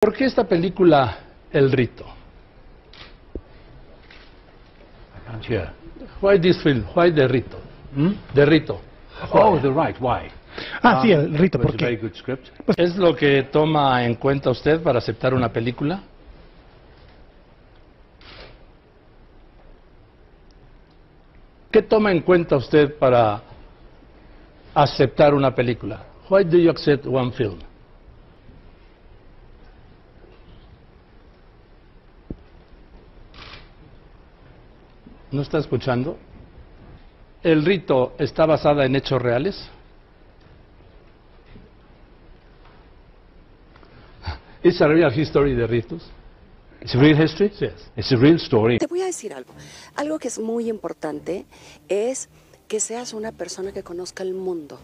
¿Por qué esta película El Rito? Why this film? Why The Rito? Hmm? The Rito. Oh, the right. Why? Ah, sí, el rito, It was ¿por qué? script. ¿Es lo que toma en cuenta usted para aceptar una película? ¿Qué toma en cuenta usted para aceptar una película? Why do you accept one film? ¿No está escuchando? ¿El rito está basada en hechos reales? It's a real history de ritos. It's a real history? It's a real story. Te voy a decir algo. Algo que es muy importante es que seas una persona que conozca el mundo,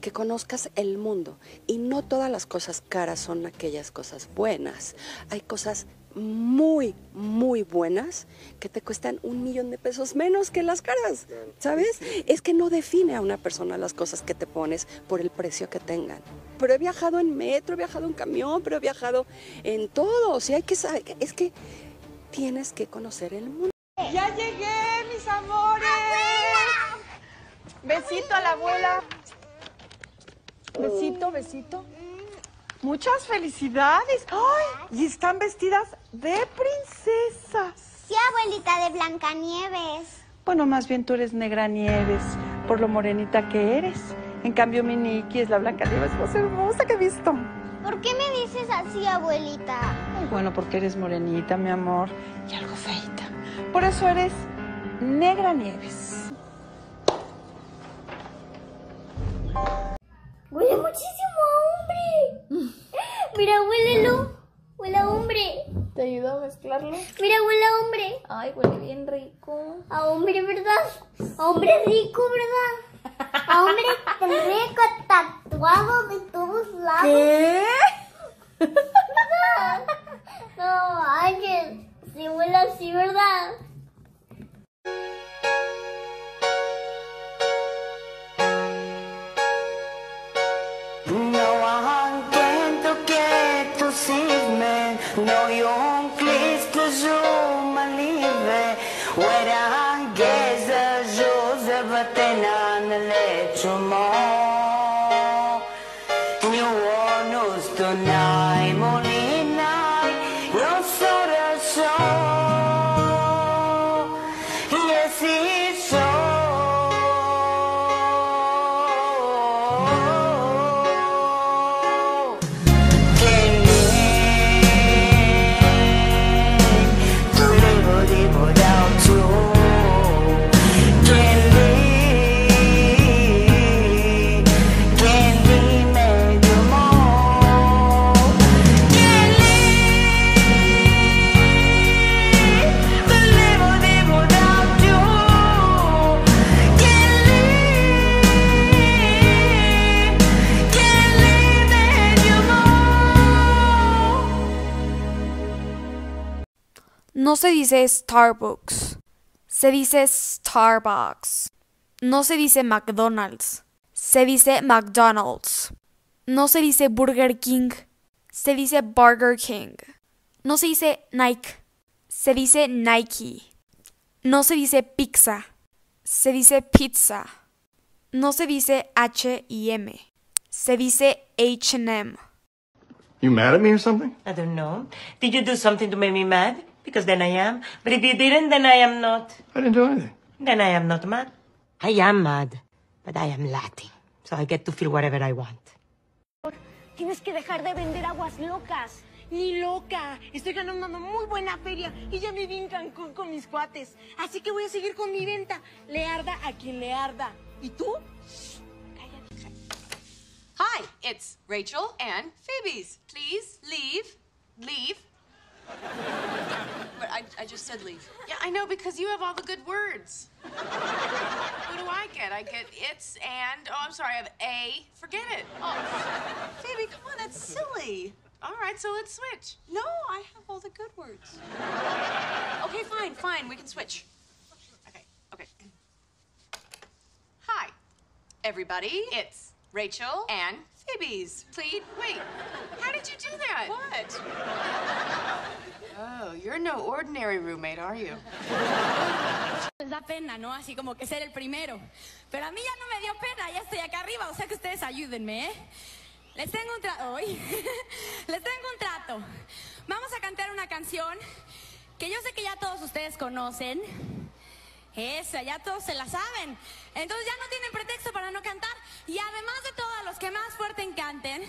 que conozcas el mundo. Y no todas las cosas caras son aquellas cosas buenas. Hay cosas muy, muy buenas que te cuestan un millón de pesos menos que las caras, ¿sabes? Es que no define a una persona las cosas que te pones por el precio que tengan. Pero he viajado en metro, he viajado en camión, pero he viajado en todo. O sea, hay que saber, es que tienes que conocer el mundo. Ya llegué, mis amores. Besito a la abuela. Besito, besito. Muchas felicidades. ¡Ay! Y están vestidas de princesas. Sí, abuelita de Blancanieves. Bueno, más bien tú eres negra nieves, por lo morenita que eres. En cambio, mi Nikki es la Blancanieves más hermosa que he visto. ¿Por qué me dices así, abuelita? Ay, bueno, porque eres morenita, mi amor, y algo feita. Por eso eres negra nieves. Mezclarlo? Mira, huele a hombre. Ay, huele bien rico. A hombre, ¿verdad? A hombre rico, ¿verdad? A hombre rico, tatuado de todos lados. ¿Qué? ¿Verdad? No, Ángel. Sí huele así, ¿verdad? Nowahangkento keto sivme No yon tomorrow. No se dice Starbucks, se dice Starbucks. No se dice McDonald's, se dice McDonald's. No se dice Burger King, se dice Burger King. No se dice Nike, se dice Nike. No se dice pizza, se dice pizza. No se dice H y M, se dice H&M. You mad at me or something? I don't know. Did you do something to make me mad? Because then I am. But if you didn't, then I am not. I didn't do anything. Then I am not mad. I am mad, but I am Latin. So I get to feel whatever I want. Tienes que dejar de vender aguas locas. Ni loca. Estoy ganando una muy buena feria y ya viví en Cancún con mis cuates. Así que voy a seguir con mi venta. Le arda a quien le arda. ¿Y tú? Hi, it's Rachel and Phoebe's. Please leave. Leave. I just said leave. Yeah, I know because you have all the good words. what do I get? I get it's and oh, I'm sorry, I have a. Forget it. Oh, Phoebe, come on, that's silly. All right, so let's switch. No, I have all the good words. okay, fine, fine, we can switch. Okay, okay. Hi, everybody. It's Rachel and babies. Please, wait. How did you do that? What? Oh, you're no ordinary roommate, are you? Les da pena, ¿no? Así como que ser el primero. Pero a mí ya no me dio pena, ya estoy acá arriba, o sea que ustedes ayúdenme, ¿eh? Les tengo un trato. Les tengo un trato. Vamos a cantar una canción que yo sé que ya todos ustedes conocen. Esa, ya todos se la saben. Entonces ya no tienen pretexto para no cantar. Y además de todo, a los que más fuerte canten,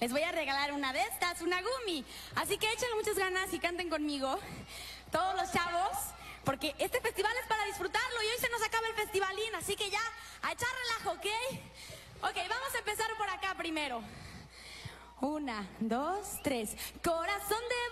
les voy a regalar una de estas, una gumi. Así que échenle muchas ganas y canten conmigo. Todos los chavos. Porque este festival es para disfrutarlo y hoy se nos acaba el festivalín. Así que ya, a echar relajo, ¿ok? Ok, vamos a empezar por acá primero. Una, dos, tres. Corazón de